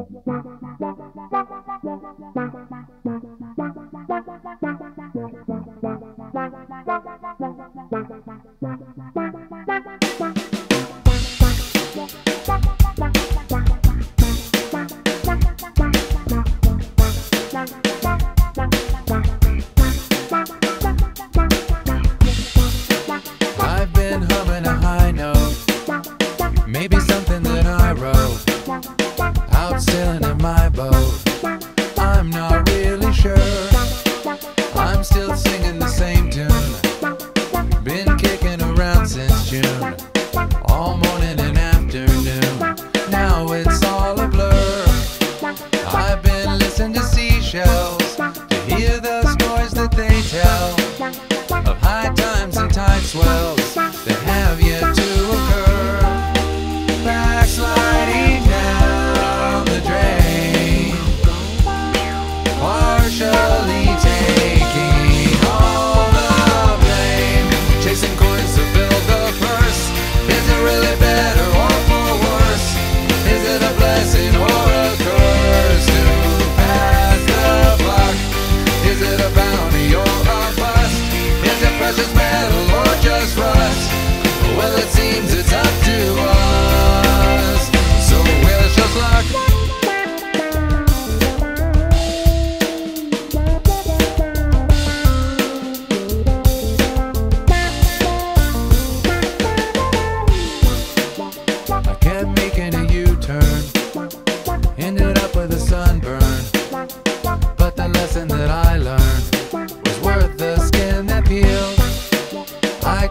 Thank you. I'm not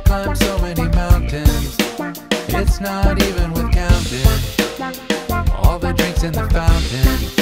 climbed so many mountains. It's not even with counting all the drinks in the fountain.